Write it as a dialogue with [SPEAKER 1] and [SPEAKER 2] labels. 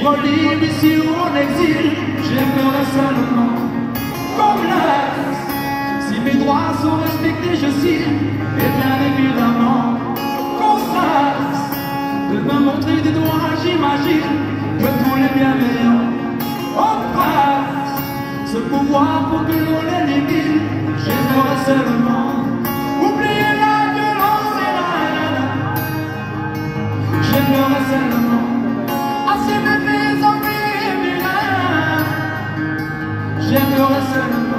[SPEAKER 1] Libre, libre, ici ou en exil, j'aimerais seulement comme. Si mes droits sont respectés, je signe, et bien évidemment qu'on fasse. De me montrer des doigts, j'imagine que tous les bienveillants embrassent ce pouvoir pour que l'on l'élimine. J'aimerais seulement oublier la violence et la haine. J'aimerais seulement. J'aimerais seulement